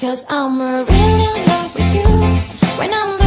Cause I'm really in love with you. When I'm